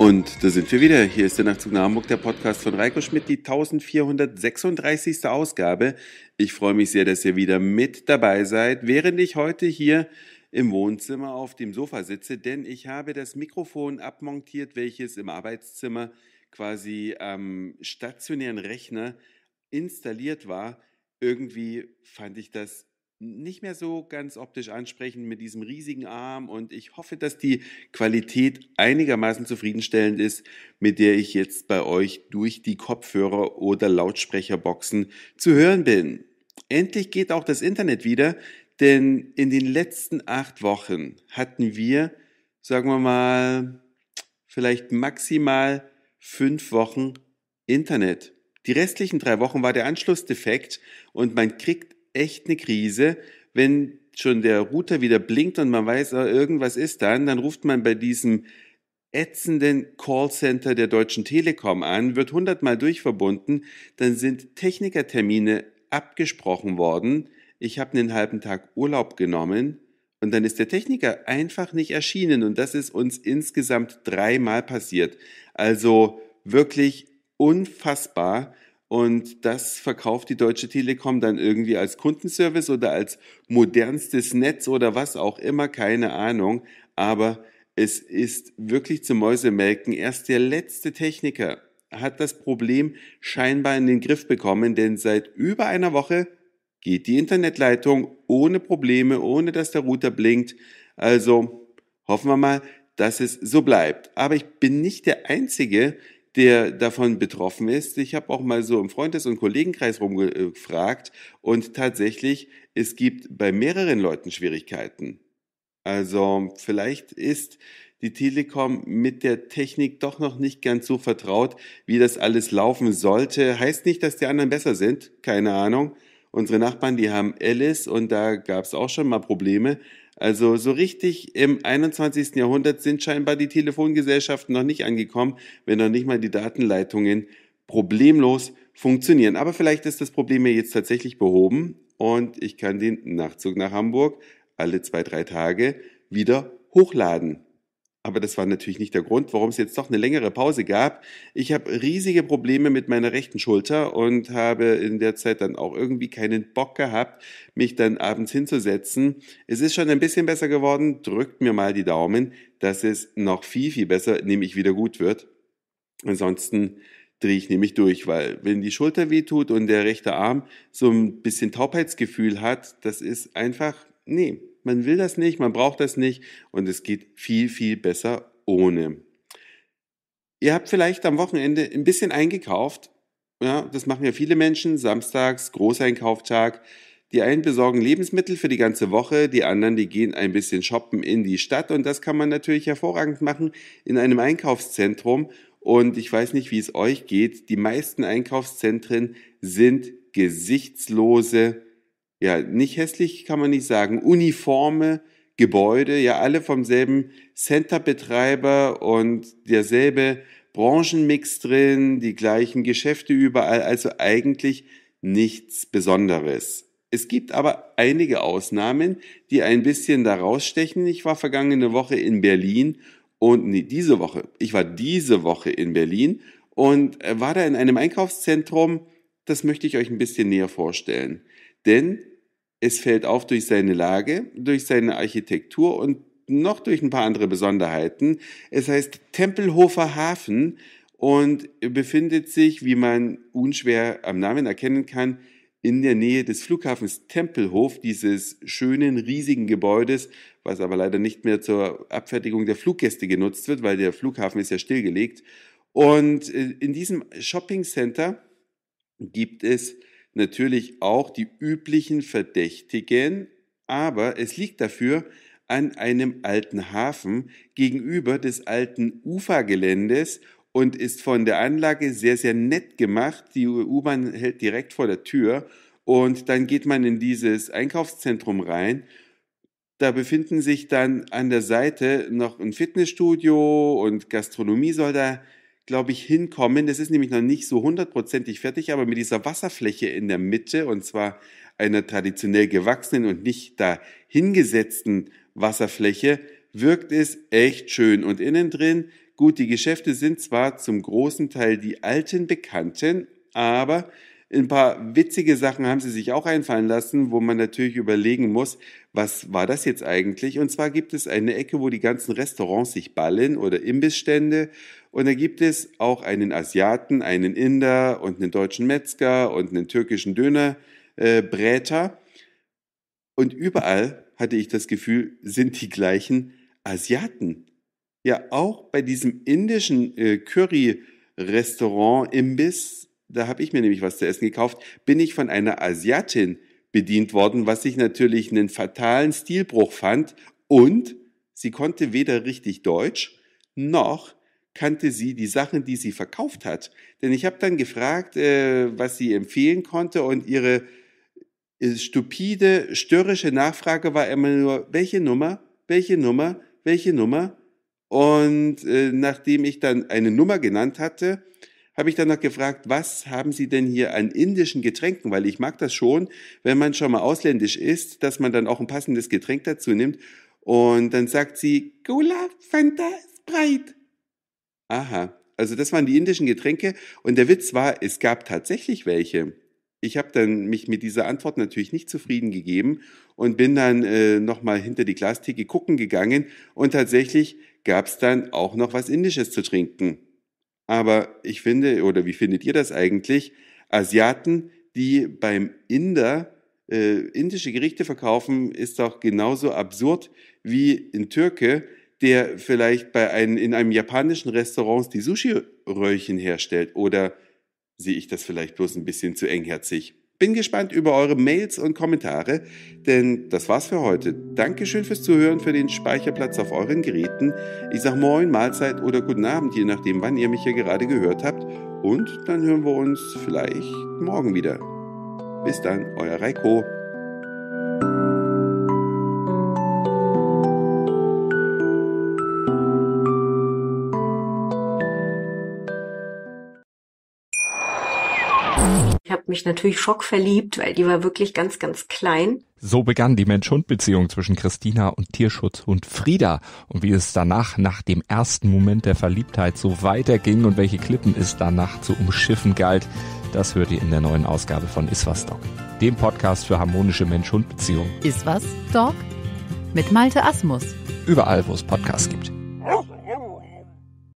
Und da sind wir wieder. Hier ist der Nachtzug nach Hamburg, der Podcast von Reiko Schmidt, die 1436. Ausgabe. Ich freue mich sehr, dass ihr wieder mit dabei seid, während ich heute hier im Wohnzimmer auf dem Sofa sitze, denn ich habe das Mikrofon abmontiert, welches im Arbeitszimmer quasi am stationären Rechner installiert war. Irgendwie fand ich das nicht mehr so ganz optisch ansprechend mit diesem riesigen Arm und ich hoffe, dass die Qualität einigermaßen zufriedenstellend ist, mit der ich jetzt bei euch durch die Kopfhörer oder Lautsprecherboxen zu hören bin. Endlich geht auch das Internet wieder, denn in den letzten acht Wochen hatten wir, sagen wir mal, vielleicht maximal fünf Wochen Internet. Die restlichen drei Wochen war der Anschluss defekt und man kriegt echt eine Krise, wenn schon der Router wieder blinkt und man weiß, ah, irgendwas ist dann, dann ruft man bei diesem ätzenden Callcenter der Deutschen Telekom an, wird hundertmal durchverbunden, dann sind Technikertermine abgesprochen worden. Ich habe einen halben Tag Urlaub genommen und dann ist der Techniker einfach nicht erschienen und das ist uns insgesamt dreimal passiert. Also wirklich unfassbar. Und das verkauft die Deutsche Telekom dann irgendwie als Kundenservice oder als modernstes Netz oder was auch immer, keine Ahnung. Aber es ist wirklich zum Mäusemelken. Erst der letzte Techniker hat das Problem scheinbar in den Griff bekommen, denn seit über einer Woche geht die Internetleitung ohne Probleme, ohne dass der Router blinkt. Also hoffen wir mal, dass es so bleibt. Aber ich bin nicht der Einzige, der davon betroffen ist. Ich habe auch mal so im Freundes- und Kollegenkreis rumgefragt und tatsächlich, es gibt bei mehreren Leuten Schwierigkeiten. Also vielleicht ist die Telekom mit der Technik doch noch nicht ganz so vertraut, wie das alles laufen sollte. Heißt nicht, dass die anderen besser sind, keine Ahnung. Unsere Nachbarn, die haben Alice und da gab es auch schon mal Probleme. Also so richtig im 21. Jahrhundert sind scheinbar die Telefongesellschaften noch nicht angekommen, wenn noch nicht mal die Datenleitungen problemlos funktionieren. Aber vielleicht ist das Problem ja jetzt tatsächlich behoben und ich kann den Nachtzug nach Hamburg alle zwei, drei Tage wieder hochladen. Aber das war natürlich nicht der Grund, warum es jetzt doch eine längere Pause gab. Ich habe riesige Probleme mit meiner rechten Schulter und habe in der Zeit dann auch irgendwie keinen Bock gehabt, mich dann abends hinzusetzen. Es ist schon ein bisschen besser geworden. Drückt mir mal die Daumen, dass es noch viel, viel besser, nämlich wieder gut wird. Ansonsten drehe ich nämlich durch, weil wenn die Schulter weh tut und der rechte Arm so ein bisschen Taubheitsgefühl hat, das ist einfach, nee, man will das nicht, man braucht das nicht und es geht viel, viel besser ohne. Ihr habt vielleicht am Wochenende ein bisschen eingekauft. Ja, das machen ja viele Menschen. Samstags, Großeinkauftag. Die einen besorgen Lebensmittel für die ganze Woche, die anderen, die gehen ein bisschen shoppen in die Stadt und das kann man natürlich hervorragend machen in einem Einkaufszentrum. Und ich weiß nicht, wie es euch geht. Die meisten Einkaufszentren sind gesichtslose ja, nicht hässlich kann man nicht sagen, uniforme Gebäude, ja, alle vom selben Centerbetreiber und derselbe Branchenmix drin, die gleichen Geschäfte überall, also eigentlich nichts Besonderes. Es gibt aber einige Ausnahmen, die ein bisschen da rausstechen. Ich war vergangene Woche in Berlin und nee, diese Woche. Ich war diese Woche in Berlin und war da in einem Einkaufszentrum. Das möchte ich euch ein bisschen näher vorstellen. Denn es fällt auf durch seine Lage, durch seine Architektur und noch durch ein paar andere Besonderheiten. Es heißt Tempelhofer Hafen und befindet sich, wie man unschwer am Namen erkennen kann, in der Nähe des Flughafens Tempelhof, dieses schönen, riesigen Gebäudes, was aber leider nicht mehr zur Abfertigung der Fluggäste genutzt wird, weil der Flughafen ist ja stillgelegt. Und äh, in diesem Shopping Center gibt es natürlich auch die üblichen Verdächtigen, aber es liegt dafür an einem alten Hafen gegenüber des alten Ufergeländes und ist von der Anlage sehr, sehr nett gemacht. Die U-Bahn hält direkt vor der Tür und dann geht man in dieses Einkaufszentrum rein. Da befinden sich dann an der Seite noch ein Fitnessstudio und Gastronomie soll da glaube ich, hinkommen. Das ist nämlich noch nicht so hundertprozentig fertig, aber mit dieser Wasserfläche in der Mitte und zwar einer traditionell gewachsenen und nicht da hingesetzten Wasserfläche wirkt es echt schön. Und innen drin Gut, die Geschäfte sind zwar zum großen Teil die alten Bekannten, aber ein paar witzige Sachen haben sie sich auch einfallen lassen, wo man natürlich überlegen muss, was war das jetzt eigentlich? Und zwar gibt es eine Ecke, wo die ganzen Restaurants sich ballen oder Imbissstände. Und da gibt es auch einen Asiaten, einen Inder und einen deutschen Metzger und einen türkischen Dönerbräter. Und überall hatte ich das Gefühl, sind die gleichen Asiaten. Ja, auch bei diesem indischen äh, Curry-Restaurant, Imbiss, da habe ich mir nämlich was zu essen gekauft, bin ich von einer Asiatin bedient worden, was ich natürlich einen fatalen Stilbruch fand. Und sie konnte weder richtig Deutsch, noch kannte sie die Sachen, die sie verkauft hat. Denn ich habe dann gefragt, äh, was sie empfehlen konnte und ihre äh, stupide, störrische Nachfrage war immer nur, welche Nummer, welche Nummer, welche Nummer. Und äh, nachdem ich dann eine Nummer genannt hatte, habe ich dann noch gefragt, was haben Sie denn hier an indischen Getränken? Weil ich mag das schon, wenn man schon mal ausländisch ist, dass man dann auch ein passendes Getränk dazu nimmt. Und dann sagt sie, Cola, Fanta, Sprite. Aha, also das waren die indischen Getränke. Und der Witz war, es gab tatsächlich welche. Ich habe dann mich mit dieser Antwort natürlich nicht zufrieden gegeben und bin dann äh, nochmal hinter die Glastheke gucken gegangen und tatsächlich gab es dann auch noch was Indisches zu trinken. Aber ich finde, oder wie findet ihr das eigentlich? Asiaten, die beim Inder äh, indische Gerichte verkaufen, ist doch genauso absurd wie ein Türke, der vielleicht bei einem, in einem japanischen Restaurant die Sushi-Röllchen herstellt. Oder sehe ich das vielleicht bloß ein bisschen zu engherzig? Bin gespannt über eure Mails und Kommentare, denn das war's für heute. Dankeschön fürs Zuhören, für den Speicherplatz auf euren Geräten. Ich sag Moin, Mahlzeit oder Guten Abend, je nachdem, wann ihr mich hier gerade gehört habt. Und dann hören wir uns vielleicht morgen wieder. Bis dann, euer Reiko. Mich natürlich schockverliebt, weil die war wirklich ganz, ganz klein. So begann die Mensch-Hund-Beziehung zwischen Christina und Tierschutzhund Frieda. Und wie es danach, nach dem ersten Moment der Verliebtheit, so weiterging und welche Klippen es danach zu umschiffen galt, das hört ihr in der neuen Ausgabe von Iswas Dog, dem Podcast für harmonische Mensch-Hund-Beziehungen. Iswas Dog? Mit Malte Asmus. Überall, wo es Podcasts gibt.